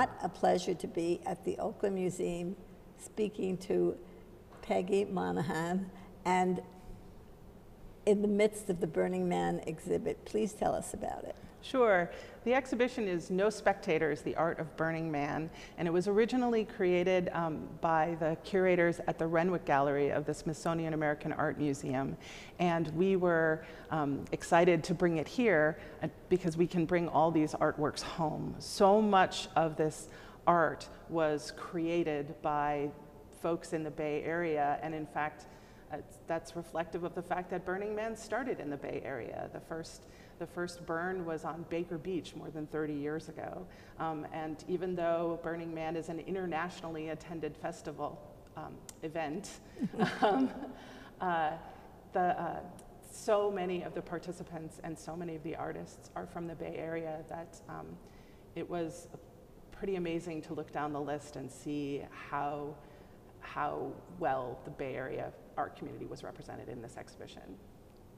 What a pleasure to be at the Oakland Museum speaking to Peggy Monahan and in the midst of the Burning Man exhibit. Please tell us about it. Sure. The exhibition is No Spectators, The Art of Burning Man, and it was originally created um, by the curators at the Renwick Gallery of the Smithsonian American Art Museum. And we were um, excited to bring it here uh, because we can bring all these artworks home. So much of this art was created by folks in the Bay Area, and in fact, uh, that's reflective of the fact that Burning Man started in the Bay Area. The first the first burn was on Baker Beach more than 30 years ago. Um, and even though Burning Man is an internationally attended festival um, event, um, uh, the, uh, so many of the participants and so many of the artists are from the Bay Area that um, it was pretty amazing to look down the list and see how, how well the Bay Area art community was represented in this exhibition.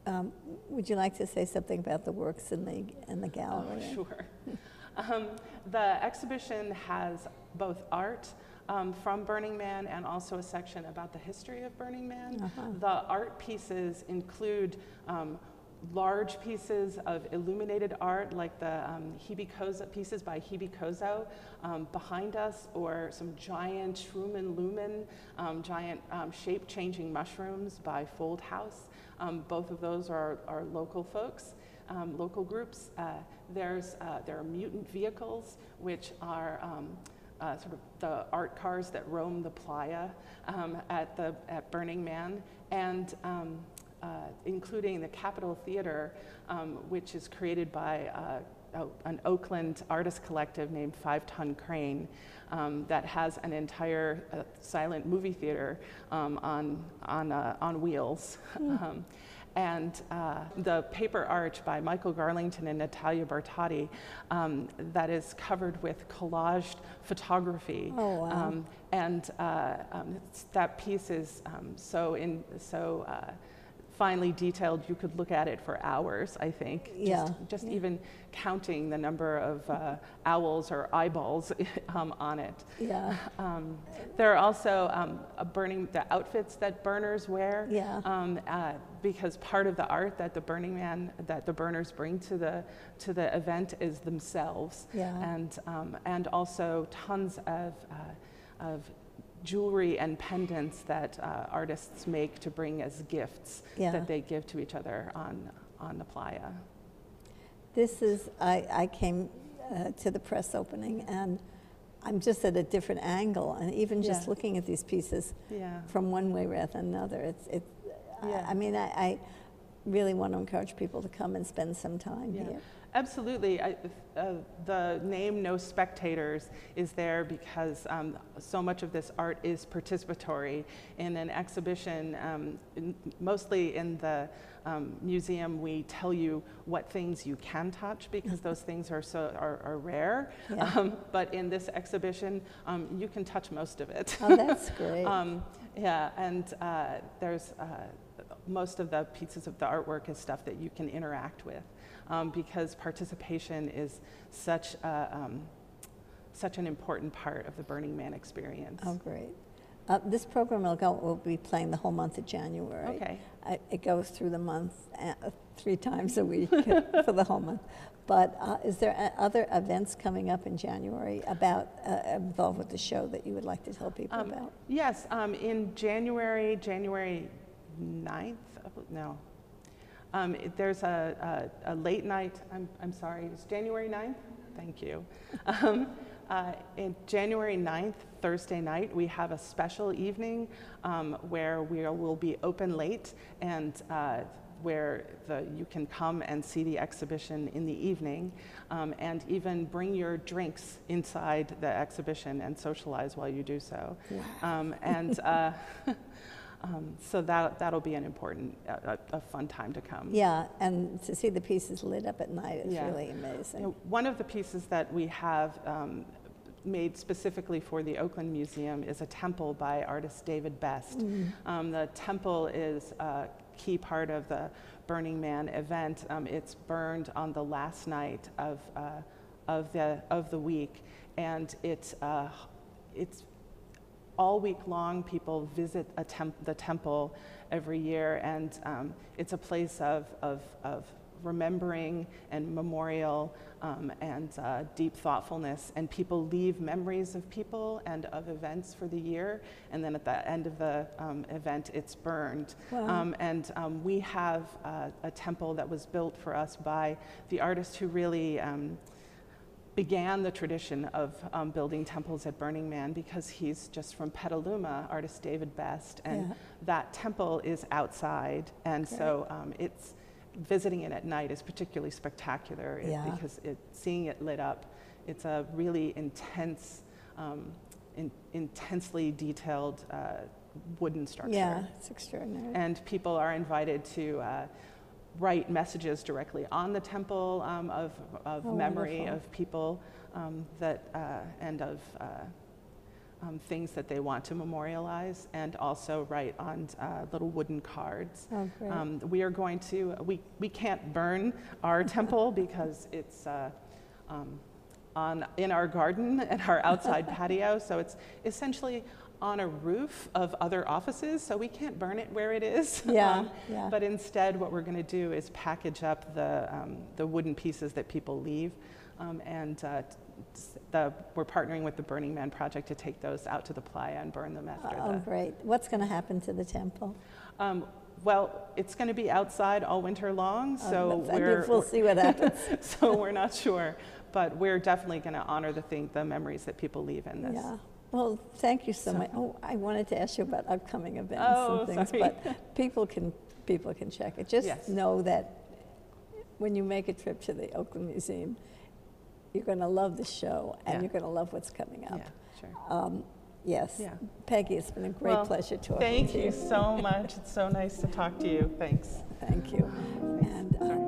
Um, would you like to say something about the works in the, in the gallery? Oh, sure. um, the exhibition has both art um, from Burning Man and also a section about the history of Burning Man. Uh-huh. The art pieces include um, large pieces of illuminated art like the um, Hebe Kozo, pieces by Hebe um, behind us or some giant Shrumen Lumen, um, giant um, shape-changing mushrooms by FoldHaus. Um, both of those are, are local folks, um, local groups. Uh, there's, uh, there are mutant vehicles, which are uh, sort of the art cars that roam the playa at, the, at Burning Man. And including the Capitol Theater, um, which is created by uh, an Oakland artist collective named Five Ton Crane um, that has an entire uh, silent movie theater um, on, on, uh, on wheels. Mm. and uh, the paper arch by Michael Garlington and Natalia Bertotti um, that is covered with collaged photography. Oh, wow. Um, and uh, um, that piece is um, so, in, so uh, finely detailed, you could look at it for hours, I think. Yeah. Just, just yeah. even counting the number of uh, owls or eyeballs um, on it. Yeah. Um, there are also um, burning, the outfits that burners wear. Yeah. Um, uh, because part of the art that the Burning Man, that the burners bring to the, to the event is themselves. Yeah. And, um, and also tons of, uh, of jewelry and pendants that uh, artists make to bring as gifts yeah. that they give to each other on, on the playa. This is, I, I came uh, to the press opening and I'm just at a different angle and even just yeah. looking at these pieces yeah. from one way rather than another, it's, it's yeah. I, I mean, I, I, really want to encourage people to come and spend some time yeah. here. Absolutely. I, uh, the name No Spectators is there because um, so much of this art is participatory. In an exhibition, um, in, mostly in the um, museum, we tell you what things you can touch because those things are so are, are rare. Yeah. Um, but in this exhibition, um, you can touch most of it. Oh, that's great. Um, yeah, and uh, there's uh, most of the pieces of the artwork is stuff that you can interact with um, because participation is such, a, um, such an important part of the Burning Man experience. Oh, great. Uh, this program will, go, will be playing the whole month of January. Okay. I, it goes through the month uh, three times a week for the whole month. But uh, is there uh, other events coming up in January about uh, involved with the show that you would like to tell people um, about? Yes, um, in January, January 9th, no, um, there's a, a, a, late night, I'm, I'm sorry, it's January 9th? Thank you. Um, uh, in January 9th, Thursday night, we have a special evening um, where we will be open late and uh, where the, you can come and see the exhibition in the evening um, and even bring your drinks inside the exhibition and socialize while you do so. Wow. Um, and uh, Um, so that, that'll be an important, a, a, fun time to come. Yeah, and to see the pieces lit up at night is yeah. really amazing. You know, one of the pieces that we have um, made specifically for the Oakland Museum is a temple by artist David Best. Mm. Um, the temple is a key part of the Burning Man event. Um, it's burned on the last night of, uh, of, the, of the week, and it's, uh, it's all week long. People visit temp- the temple every year, and um, it's a place of, of, of remembering and memorial um, and uh, deep thoughtfulness. And people leave memories of people and of events for the year. And then at the end of the um, event, it's burned. Wow. Um, and um, we have uh, a temple that was built for us by the artist who really um, began the tradition of um, building temples at Burning Man because he's just from Petaluma, artist David Best, and yeah. that temple is outside, and okay. so um, it's visiting it at night is particularly spectacular yeah. because it, seeing it lit up, it's a really intense, um, in, intensely detailed uh, wooden structure. Yeah, it's extraordinary. And people are invited to uh, write messages directly on the temple um, of, of oh, memory wonderful. of people um, that, uh, and of uh, um, things that they want to memorialize and also write on uh, little wooden cards. Oh, um, we are going to, we, we can't burn our temple because it's uh, um, on, in our garden and our outside patio, so it's essentially on a roof of other offices, so we can't burn it where it is. Yeah, um, yeah. But instead, what we're going to do is package up the, um, the wooden pieces that people leave um, and uh, the, we're partnering with the Burning Man Project to take those out to the playa and burn them after. Oh, the, great. What's going to happen to the temple? Um, well, it's going to be outside all winter long, oh, so oh, we're, we'll see what happens. so we're not sure, but we're definitely going to honor the thing, the memories that people leave in this. Yeah. Well, thank you so, so much. Oh, I wanted to ask you about upcoming events oh, and things, sorry. but people can people can check it. Just yes. know that when you make a trip to the Oakland Museum, you're going to love the show and yeah. you're going to love what's coming up. Yeah, sure. Um, yes. Yeah. Peggy, it's been a great well, pleasure talking to you. Thank you so much. It's so nice to talk to you. Thanks. Thank you. And, um,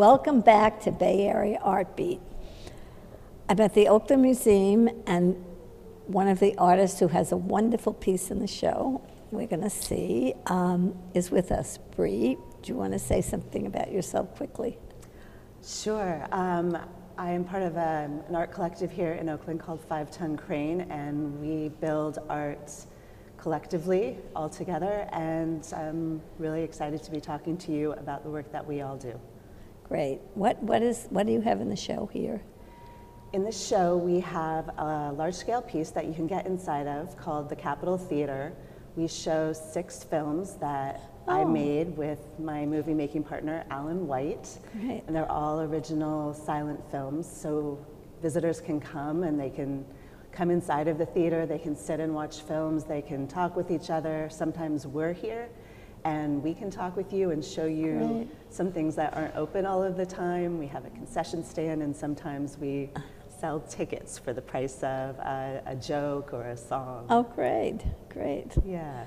Welcome back to Bay Area Art Beat. I'm at the Oakland Museum, and one of the artists who has a wonderful piece in the show we're going to see um, is with us. Bree, do you want to say something about yourself quickly? Sure. Um, I am part of a, um, an art collective here in Oakland called Five Ton Crane, and we build art collectively all together. And I'm really excited to be talking to you about the work that we all do. Great. What, what, is, what do you have in the show here? In the show, we have a large scale piece that you can get inside of called the Capitol Theater. We show six films that oh. I made with my movie making partner, Alan White. Great. And they're all original silent films, so visitors can come and they can come inside of the theater, they can sit and watch films, they can talk with each other. Sometimes we're here and we can talk with you and show you right. some things that aren't open all of the time. We have a concession stand, and sometimes we sell tickets for the price of a, a joke or a song. Oh, great, great. Yeah.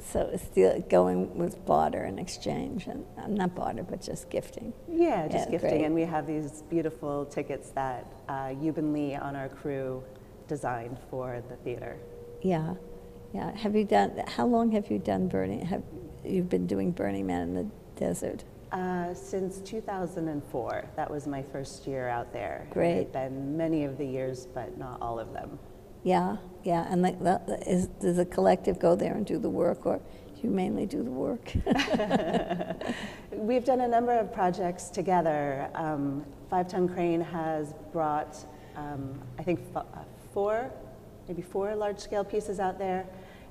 So it's still going with barter and exchange, and uh, not barter, but just gifting. Yeah, just yeah, gifting. Great. And we have these beautiful tickets that uh, Lee on our crew designed for the theater. Yeah. Yeah, have you done, how long have you done Burning, have, you've been doing Burning Man in the desert? Uh, since 2004, that was my first year out there. Great. It's been many of the years, but not all of them. Yeah, yeah, and like, that- is, does the collective go there and do the work, or you mainly do the work? We've done a number of projects together. Um, Five Ton Crane has brought, um, I think, uh, four, maybe four large scale pieces out there.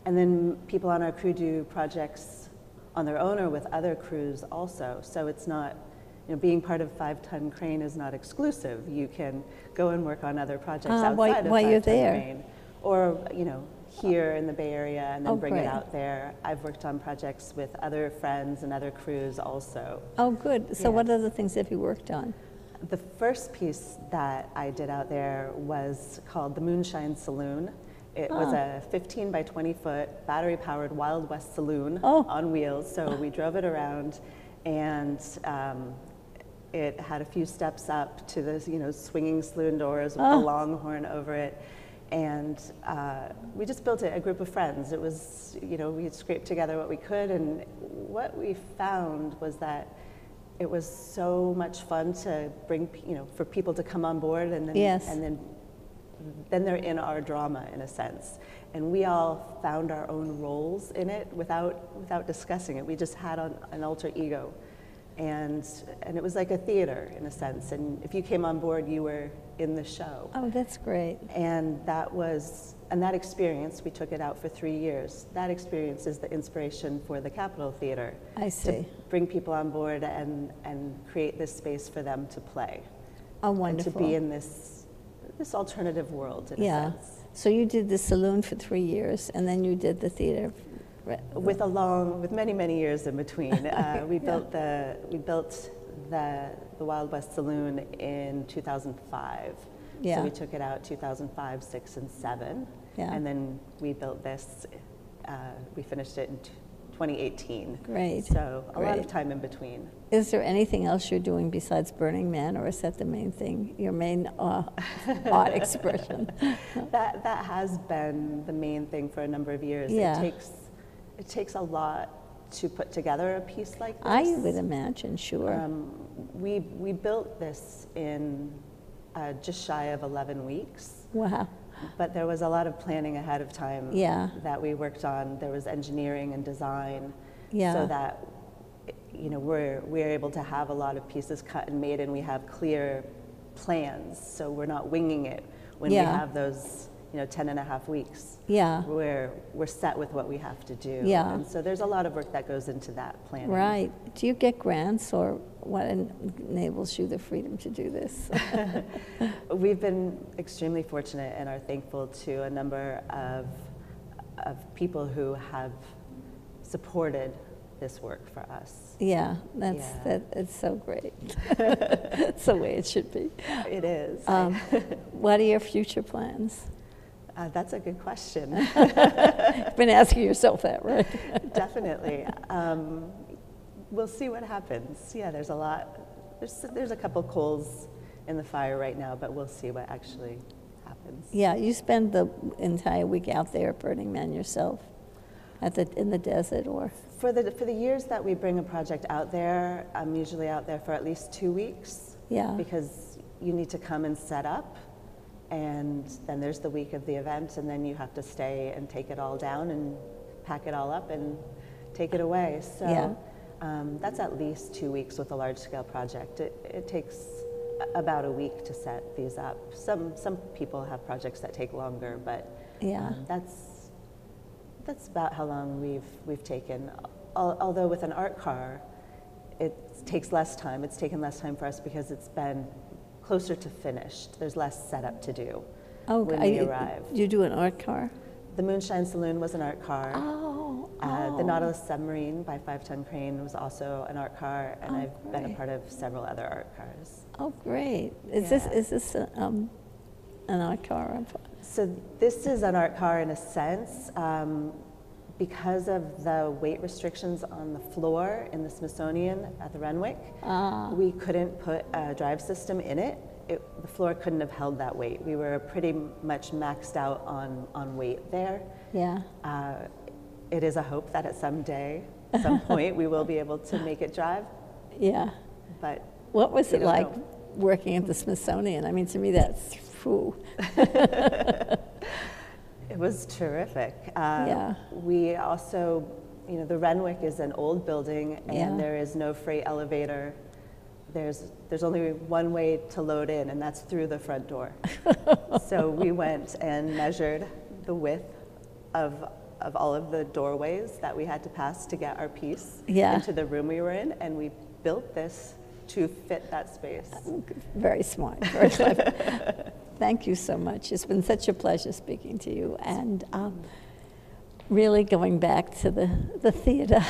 And then people on our crew do projects on their own or with other crews also. So it's not, you know, being part of Five Ton Crane is not exclusive. You can go and work on other projects Ah, outside while- of while Five you're Ton there. Crane. Or, you know, here in the Bay Area and then Oh, bring it out there. I've worked on projects with other friends and other crews also. Oh, good, so what Yes. other things have you worked on? The first piece that I did out there was called the Moonshine Saloon. It was Ah. a 15 by 20 foot battery powered Wild West saloon Oh. on wheels. So we drove it around and um, it had a few steps up to the you know swinging saloon doors with Oh. the longhorn over it. And uh, we just built it, a group of friends. It was, you know, we scraped together what we could. And what we found was that it was so much fun to bring, you know, for people to come on board and then, Yes. and then, then they're in our drama in a sense. And we all found our own roles in it without, without discussing it. We just had an, an alter ego. And, and it was like a theater in a sense. And if you came on board, you were in the show. Oh, that's great. And that was, and that experience, we took it out for three years. That experience is the inspiration for the Capitol Theater. I To see. bring people on board and, and create this space for them to play. Oh, And wonderful. to be in this, this alternative world, in Yeah. a sense. So you did the saloon for three years, and then you did the theater. With a long, with many, many years in between. Uh, we Yeah. built the, we built the, the Wild West Saloon in 2005. Yeah. So we took it out 2005, 6, and 7. Yeah. And then we built this, uh, we finished it in 2018. Great, So a lot of time in between. Is there anything else you're doing besides Burning Man, or is that the main thing, your main uh, art expression? That, that has been the main thing for a number of years. Yeah. It takes, it takes a lot to put together a piece like this. I would imagine, sure. Um, we, we built this in uh, just shy of 11 weeks, Wow, but there was a lot of planning ahead of time Yeah. that we worked on. There was engineering and design Yeah. so that you know, we're, we're able to have a lot of pieces cut and made and we have clear plans. So we're not winging it when Yeah. we have those you know, 10 and a half weeks. yeah, We're, we're set with what we have to do. Yeah. And so there's a lot of work that goes into that planning. right. Do you get grants, or what enables you the freedom to do this? We've been extremely fortunate and are thankful to a number of, of people who have supported this work for us. Yeah, that's, Yeah. that, it's so great. It's the way it should be. It is. Um, What are your future plans? Uh, that's a good question. You've been asking yourself that, right? Definitely. Um, we'll see what happens. Yeah, there's a lot. There's, there's a couple coals in the fire right now, but we'll see what actually happens. Yeah, you spend the entire week out there Burning Man yourself, at the, in the desert, or, For the, for the years that we bring a project out there, I'm usually out there for at least two weeks. yeah, because you need to come and set up and then there's the week of the event and then you have to stay and take it all down and pack it all up and take it away. So Yeah. um, that's at least two weeks with a large scale project. It, it takes about a week to set these up. Some some people have projects that take longer but yeah, um, that's that's about how long we've we've taken. Al- although with an art car it takes less time. It's taken less time for us because it's been closer to finished. There's less setup to do Oh, when I- we arrive. You do an art car? The Moonshine Saloon was an art car. Oh, Uh, the oh. Nautilus Submarine by Five Ton Crane was also an art car, and Oh, I've been a part of several other art cars. Oh, great. Is this, is this a, um, an art car? So this is an art car in a sense. Um, because of the weight restrictions on the floor in the Smithsonian at the Renwick, Ah, we couldn't put a drive system in it. it. The floor couldn't have held that weight. We were pretty much maxed out on, on weight there. Yeah. Uh, it is a hope that at some day, some point, we will be able to make it drive, Yeah. but What was it like know. working at the Smithsonian? I mean, to me, that's whew. It was terrific. Uh, Yeah. We also, you know, the Renwick is an old building and Yeah. there is no freight elevator. There's, there's only one way to load in, and that's through the front door. so we went and measured the width of, of all of the doorways that we had to pass to get our piece Yeah. into the room we were in, and we built this to fit that space. Very smart, very clever. Thank you so much. It's been such a pleasure speaking to you and um, really going back to the, the theater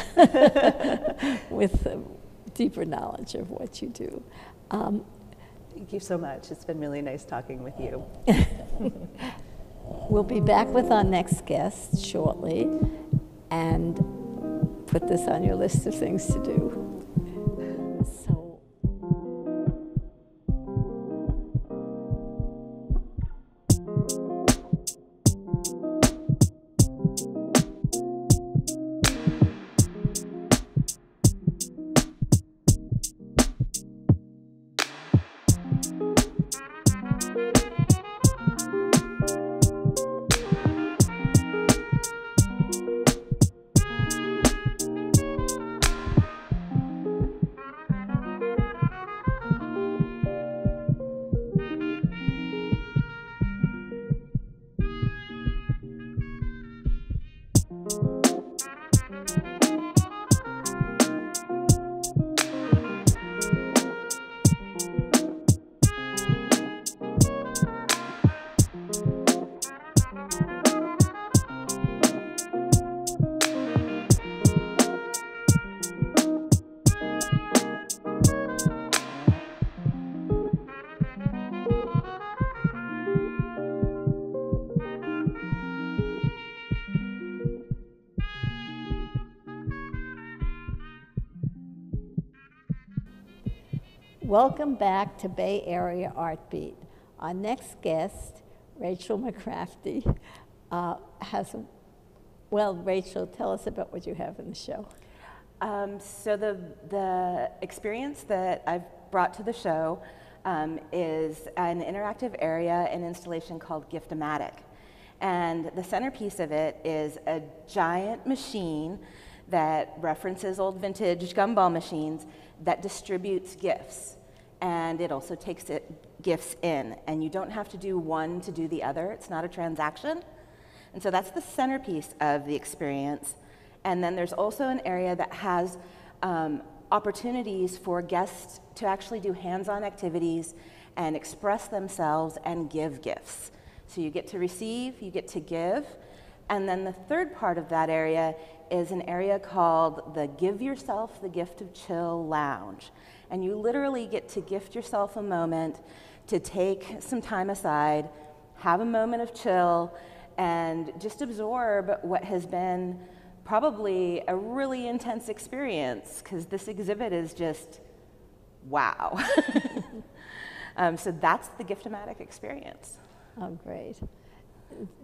with deeper knowledge of what you do. Um, Thank you so much. It's been really nice talking with you. we'll be back with our next guest shortly and put this on your list of things to do. Welcome back to Bay Area Art Beat. Our next guest, Rachel McCrafty, uh, has, a, well, Rachel, tell us about what you have in the show. Um, so the the experience that I've brought to the show um, is an interactive area and installation called Giftomatic, and the centerpiece of it is a giant machine that references old vintage gumball machines that distributes gifts, and it also takes it gifts in, and you don't have to do one to do the other. It's not a transaction, and so that's the centerpiece of the experience. And then there's also an area that has um, opportunities for guests to actually do hands on activities and express themselves and give gifts. So you get to receive, you get to give. And then the third part of that area is an area called the Give Yourself the Gift of Chill Lounge. And you literally get to gift yourself a moment to take some time aside, have a moment of chill, and just absorb what has been probably a really intense experience because this exhibit is just wow. um, so that's the Giftomatic experience. Oh, great.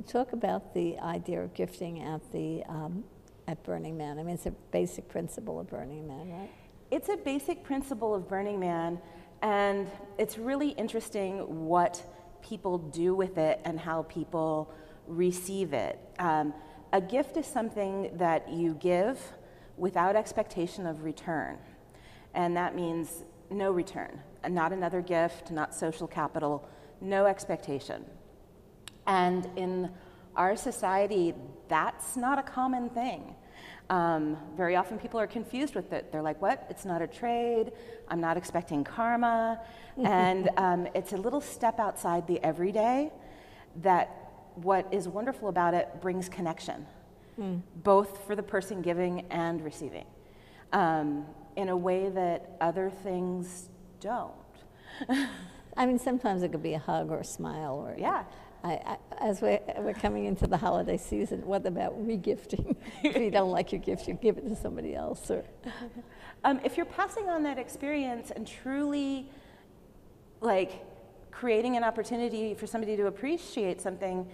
Talk about the idea of gifting at the um, at Burning Man. I mean, it's a basic principle of Burning Man, right? It's a basic principle of Burning Man, and it's really interesting what people do with it and how people receive it. Um, a gift is something that you give without expectation of return, and that means no return, not another gift, not social capital, no expectation. And in our society, that's not a common thing. Um, very often people are confused with it. They're like, what? It's not a trade. I'm not expecting karma. and um, it's a little step outside the everyday that what is wonderful about it brings connection, both for the person giving and receiving, um, in a way that other things don't. I mean, sometimes it could be a hug or a smile or Yeah. I, I, as we're, we're coming into the holiday season, what about regifting? if you don't like your gift, you give it to somebody else. Or Um, if you're passing on that experience and truly like creating an opportunity for somebody to appreciate something,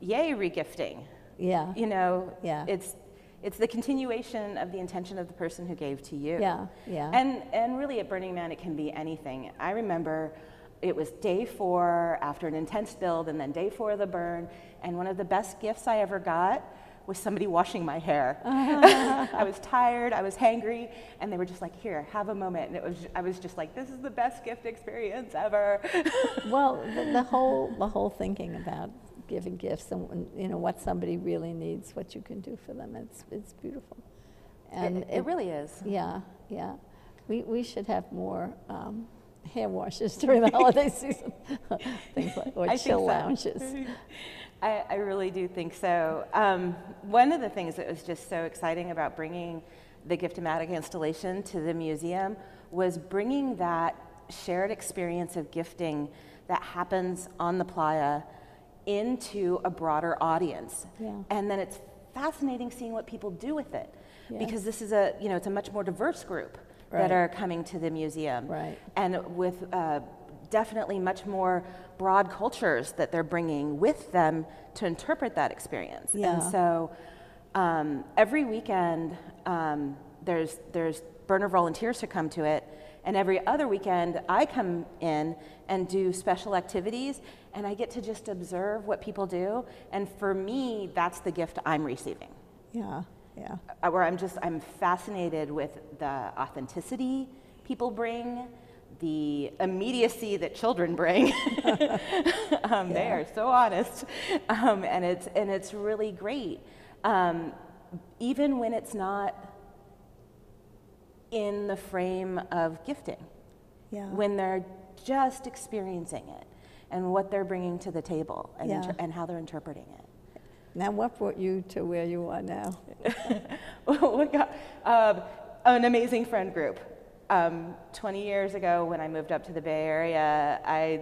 yay, regifting. Yeah. You know, Yeah. it's it's the continuation of the intention of the person who gave to you. Yeah, yeah. And and really at Burning Man it can be anything. I remember it was day four after an intense build and then day four of the burn, and one of the best gifts I ever got was somebody washing my hair. I was tired, I was hangry, and they were just like, "Here, have a moment." And it was, I was just like, "This is the best gift experience ever." Well, the, the whole the whole thinking about giving gifts and you know what somebody really needs, what you can do for them. It's it's beautiful, and it, it really is. yeah yeah. We we should have more. Um, Hair washes during the holiday season, things like or I chill so. lounges. I, I really do think so. Um, one of the things that was just so exciting about bringing the Giftomatic installation to the museum was bringing that shared experience of gifting that happens on the playa into a broader audience. Yeah. And then it's fascinating seeing what people do with it Yes. because this is a, you know, it's a much more diverse group Right. that are coming to the museum Right. and with uh, definitely much more broad cultures that they're bringing with them to interpret that experience. Yeah. And so um, every weekend, um, there's, there's burner volunteers who come to it, and every other weekend, I come in and do special activities, and I get to just observe what people do. And for me, that's the gift I'm receiving Yeah yeah uh, where I'm just I'm fascinated with the authenticity people bring, the immediacy that children bring. um, They are so honest, um, and it's and it's really great, um, even when it's not in the frame of gifting. yeah. When they're just experiencing it and what they're bringing to the table and, Yeah. inter- and how they're interpreting it. Now, what brought you to where you are now? we got um, an amazing friend group. Um, 20 years ago, when I moved up to the Bay Area, I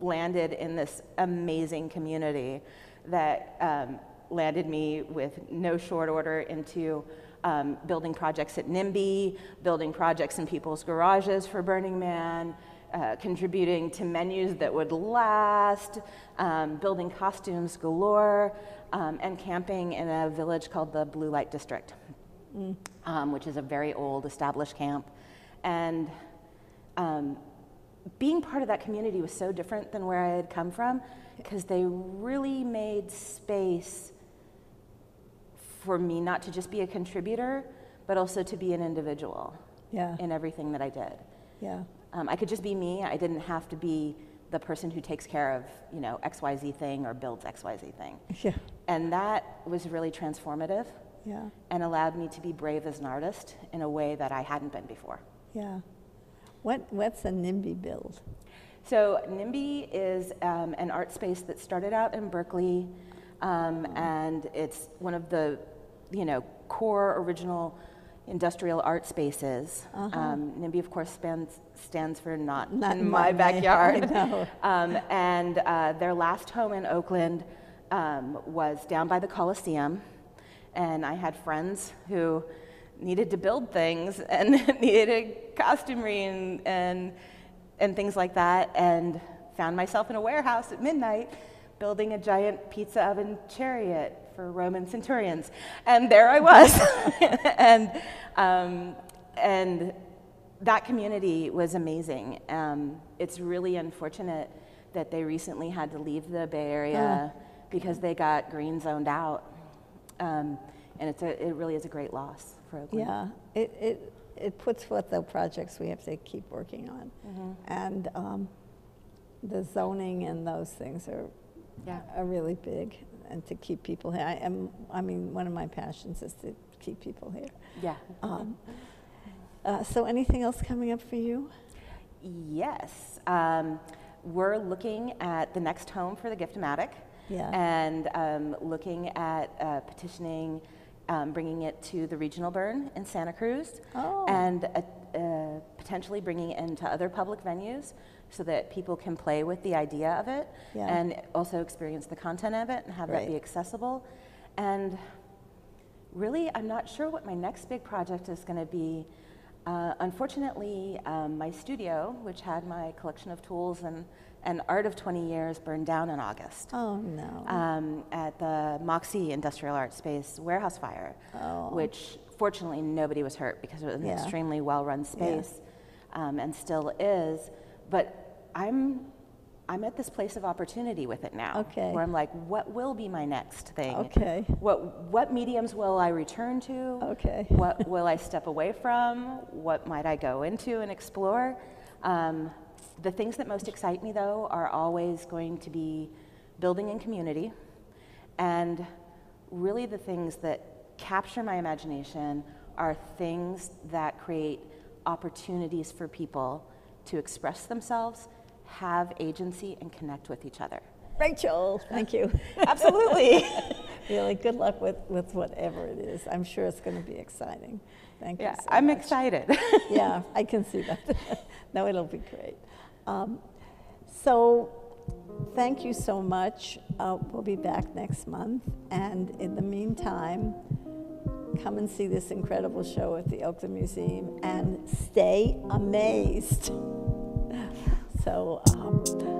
landed in this amazing community that um, landed me with no short order into um, building projects at NIMBY, building projects in people's garages for Burning Man, uh, contributing to menus that would last, um, building costumes galore, um, and camping in a village called the Blue Light District, um, which is a very old established camp. And um, being part of that community was so different than where I had come from because they really made space for me not to just be a contributor, but also to be an individual Yeah in everything that I did. yeah Um, I could just be me. I didn't have to be the person who takes care of, you know, XYZ thing or builds XYZ thing. yeah And that was really transformative yeah and allowed me to be brave as an artist in a way that I hadn't been before. yeah. What what's a NIMBY build? So NIMBY is um, an art space that started out in Berkeley, um, and it's one of the, you know, core original industrial art spaces. Um, NIMBY, of course, spans, stands for not, Not in my my- backyard. Um, and uh, their last home in Oakland um, was down by the Coliseum, and I had friends who needed to build things and needed costumery and, and, and things like that, and found myself in a warehouse at midnight building a giant pizza oven chariot for Roman centurions. And there I was. and, um, and that community was amazing. Um, it's really unfortunate that they recently had to leave the Bay Area because they got green zoned out. Um, and it's a, it really is a great loss for Oakland. Yeah, it, it, it puts forth the projects we have to keep working on. Mm-hmm. And um, the zoning and those things are, Yeah. are really big, and to keep people here. I am, I mean, one of my passions is to keep people here. Yeah. Um, uh, So anything else coming up for you? Yes. Um, we're looking at the next home for the Giftomatic. Yeah. And um, looking at uh, petitioning, um, bringing it to the regional burn in Santa Cruz. Oh. And uh, uh, potentially bringing it into other public venues so that people can play with the idea of it Yeah. and also experience the content of it and have that be accessible. And really, I'm not sure what my next big project is going to be. Uh, unfortunately, um, my studio, which had my collection of tools and, and art of 20 years, burned down in August Oh, no. um, at the Moxie Industrial Art Space warehouse fire, Oh. which fortunately nobody was hurt because it was an Yeah. extremely well run space um, and still is. But I'm, I'm at this place of opportunity with it now. Okay. Where I'm like, what will be my next thing? Okay. What, what mediums will I return to? Okay. what will I step away from? What might I go into and explore? Um, the things that most excite me, though, are always going to be building in community. And really, the things that capture my imagination are things that create opportunities for people to express themselves, have agency, and connect with each other. Rachel, thank you. Absolutely. Really, good luck with, with whatever it is. I'm sure it's going to be exciting. Thank you yeah, so I'm much. excited. yeah, I can see that. no, it'll be great. Um, so, thank you so much. Uh, we'll be back next month. And in the meantime, come and see this incredible show at the Oakland Museum and stay amazed. So, um,